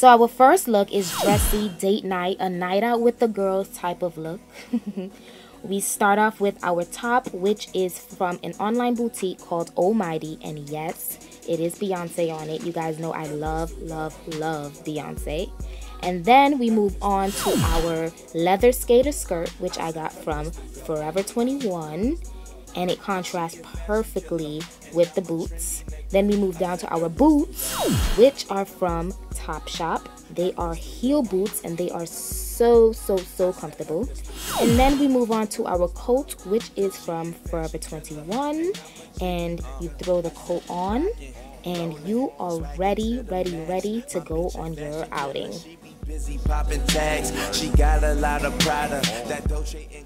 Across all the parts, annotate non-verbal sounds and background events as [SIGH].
So our first look is dressy date night, a night out with the girls type of look. [LAUGHS] we start off with our top, which is from an online boutique called O-Mighty. And yes, it is Beyonce on it. You guys know I love, love, love Beyonce. And then we move on to our leather skater skirt, which I got from Forever 21. And it contrasts perfectly with the boots. Then we move down to our boots, which are from Topshop. They are heel boots and they are so, so, so comfortable. And then we move on to our coat, which is from Forever 21. And you throw the coat on and you are ready, ready, ready to go on your outing.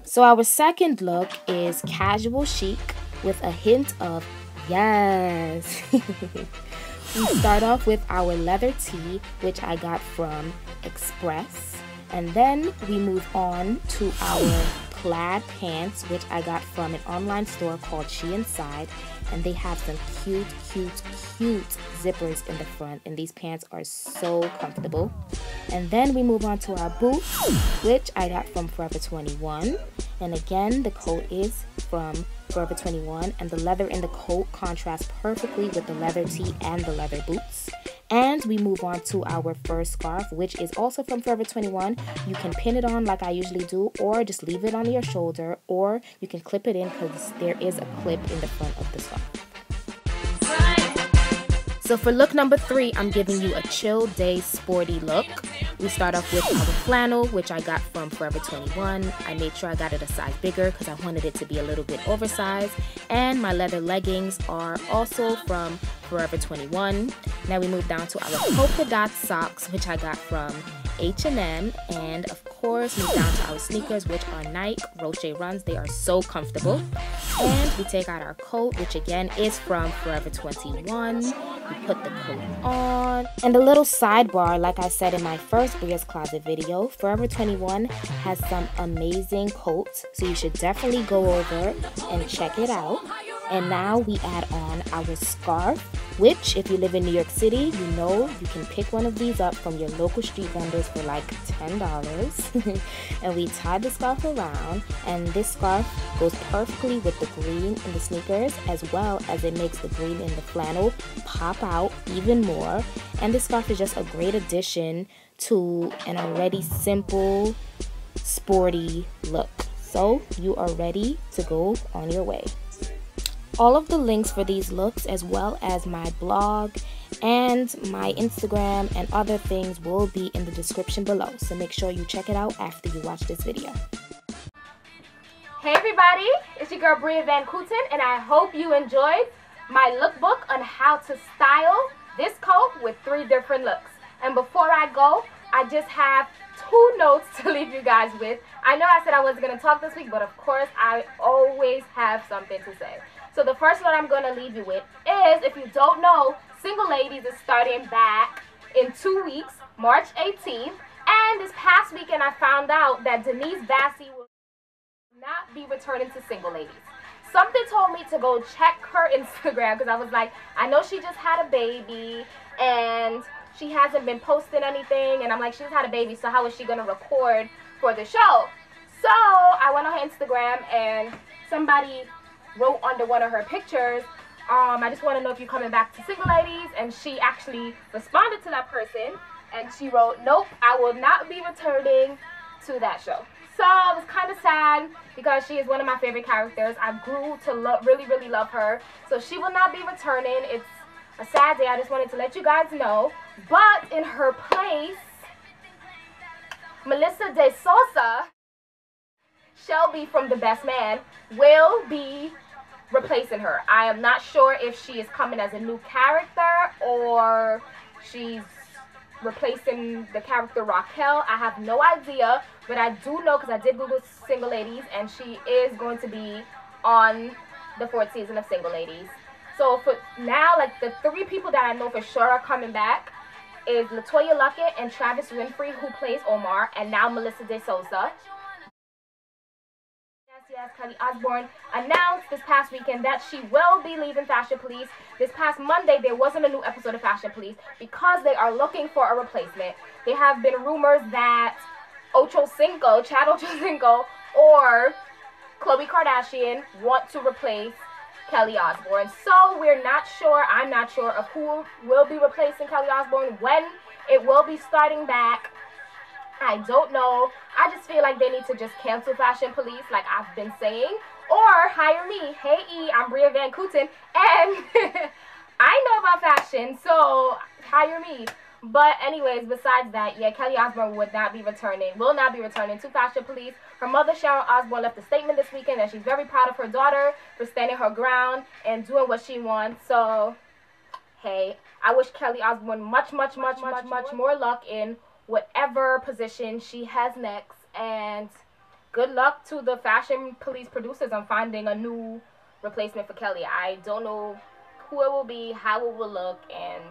So our second look is casual chic with a hint of yes. [LAUGHS] we start off with our leather tee, which I got from Express. And then we move on to our plaid pants, which I got from an online store called SheInside and they have some cute, cute, cute zippers in the front and these pants are so comfortable. And then we move on to our boots, which I got from Forever 21. And again, the coat is from Forever 21 and the leather in the coat contrasts perfectly with the leather tee and the leather boots. And we move on to our first scarf, which is also from Forever 21. You can pin it on like I usually do, or just leave it on your shoulder, or you can clip it in because there is a clip in the front of the scarf. So for look number three, I'm giving you a chill day sporty look. We start off with our flannel, which I got from Forever 21. I made sure I got it a size bigger because I wanted it to be a little bit oversized. And my leather leggings are also from Forever 21. Now we move down to our polka dot socks, which I got from H&M. And of course, move down to our sneakers, which are Nike Roshe Runs. They are so comfortable. And we take out our coat, which again is from Forever 21. We put the coat on. And a little sidebar, like I said in my first Bria's Kloset video, Forever 21 has some amazing coats. So you should definitely go over and check it out. And now we add on our scarf, which if you live in New York City, you know you can pick one of these up from your local street vendors for like $10. [LAUGHS] and we tie the scarf around and this scarf goes perfectly with the green in the sneakers as well as it makes the green in the flannel pop out even more. And this scarf is just a great addition to an already simple, sporty look. So you are ready to go on your way. All of the links for these looks as well as my blog and my Instagram and other things will be in the description below. So make sure you check it out after you watch this video. Hey everybody, it's your girl Bria Van Cooten and I hope you enjoyed my lookbook on how to style this coat with three different looks. And before I go, I just have two notes to leave you guys with. I know I said I wasn't going to talk this week, but of course I always have something to say. So the first one I'm going to leave you with is, if you don't know, Single Ladies is starting back in two weeks, March 18th. And this past weekend I found out that Denise Vasi will not be returning to Single Ladies. Something told me to go check her [LAUGHS] Instagram because I was like, I know she just had a baby and she hasn't been posting anything. And I'm like, she just had a baby, so how is she going to record for the show? So I went on her Instagram and somebody wrote under one of her pictures, um, I just want to know if you're coming back to Single Ladies. And she actually responded to that person and she wrote, Nope, I will not be returning to that show. So I was kind of sad because she is one of my favorite characters. I grew to love, really, really love her. So she will not be returning. It's a sad day. I just wanted to let you guys know. But in her place, Melissa De Souza, Shelby from The Best Man, will be replacing her. I am not sure if she is coming as a new character or she's replacing the character Raquel. I have no idea, but I do know because I did Google Single Ladies and she is going to be on the fourth season of Single Ladies. So for now, like the three people that I know for sure are coming back is LeToya Luckett and Travis Winfrey, who plays Omar, and now Melissa De Souza. Yes, Kelly Osbourne announced this past weekend that she will be leaving Fashion Police. This past Monday, there wasn't a new episode of Fashion Police because they are looking for a replacement. There have been rumors that Ocho Cinco, Chad Ocho Cinco, or Khloe Kardashian want to replace Kelly Osbourne. So we're not sure, I'm not sure of who will be replacing Kelly Osbourne, when it will be starting back. I don't know. I just feel like they need to just cancel Fashion Police, like I've been saying, or hire me. Hey E, I'm Bria Van Cooten, and [LAUGHS] I know about fashion, so hire me. But anyways, besides that, yeah, Kelly Osbourne would not be returning, will not be returning to Fashion Police. Her mother, Sharon Osbourne, left a statement this weekend that she's very proud of her daughter for standing her ground and doing what she wants. So, hey, I wish Kelly Osbourne much, much, much, much, much more luck in whatever position she has next. And good luck to the Fashion Police producers on finding a new replacement for Kelly. I don't know who it will be, how it will look, and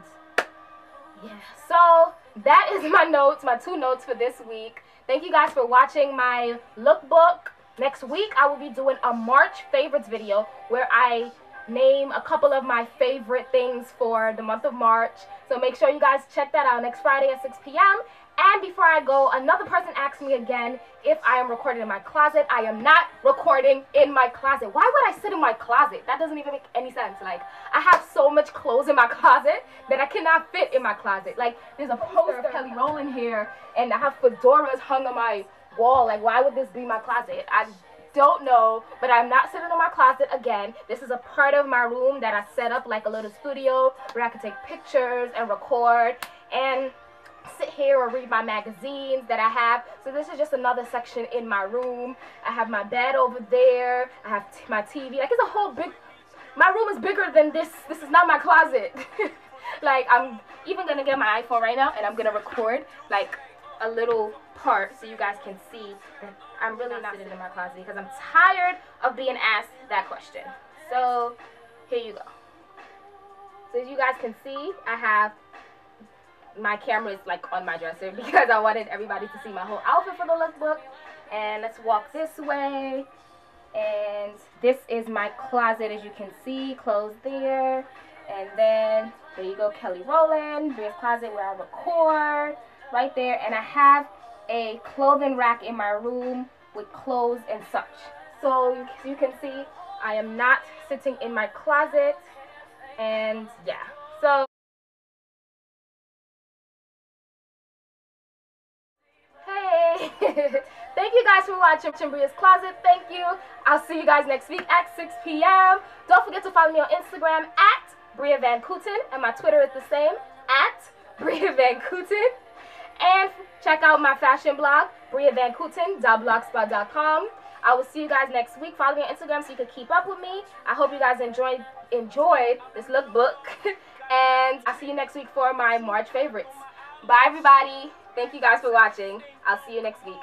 yeah. So that is my notes, my two notes for this week. Thank you guys for watching my lookbook. Next week, I will be doing a March favorites video where I name a couple of my favorite things for the month of March. So make sure you guys check that out next Friday at 6 p.m. And before I go, another person asked me again if I am recording in my closet. I am not recording in my closet. Why would I sit in my closet? That doesn't even make any sense. Like, I have so much clothes in my [LAUGHS] closet that I cannot fit in my closet. Like, there's a poster of Kelly Rowland here, and I have fedoras hung on my wall. Like, why would this be my closet? I don't know, but I'm not sitting in my closet again. This is a part of my room that I set up like a little studio where I can take pictures and record. And sit here or read my magazines that I have. So this is just another section in my room. I have my bed over there. I have my TV. Like it's a whole big, my room is bigger than this. This is not my closet. [LAUGHS] like I'm even gonna get my iPhone right now and I'm gonna record like a little part so you guys can see that I'm really not sitting in my closet because I'm tired of being asked that question. So here you go. So as you guys can see, I have my camera is like on my dresser [LAUGHS] because I wanted everybody to see my whole outfit for the lookbook. And let's walk this way. And this is my closet as you can see, clothes there. And then there you go, Kelly Rowland, Bria's closet where I record, right there. And I have a clothing rack in my room with clothes and such. So you, you can see I am not sitting in my closet. And yeah, so. Hey! [LAUGHS] Thank you guys for watching Bria's Kloset. Thank you. I'll see you guys next week at 6 p.m. Don't forget to follow me on Instagram at Bria Van Cooten. And my Twitter is the same, at Bria Van Cooten. And check out my fashion blog, briavancooten.blogspot.com. I will see you guys next week. Follow me on Instagram so you can keep up with me. I hope you guys enjoyed enjoyed this lookbook. [LAUGHS] and I'll see you next week for my March favorites. Bye, everybody. Thank you guys for watching. I'll see you next week.